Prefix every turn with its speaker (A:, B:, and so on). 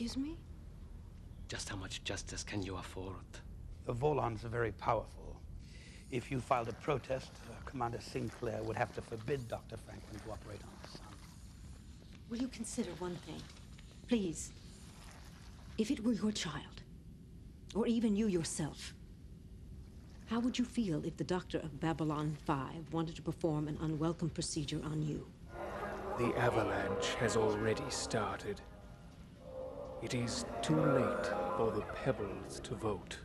A: Excuse me?
B: Just how much justice can you afford?
C: The Vorlons are very powerful. If you filed a protest, uh, Commander Sinclair would have to forbid Dr. Franklin to operate on his son.
A: Will you consider one thing? Please. If it were your child, or even you yourself, how would you feel if the doctor of Babylon 5 wanted to perform an unwelcome procedure on you?
D: The avalanche has already started. It is too late for the pebbles to vote.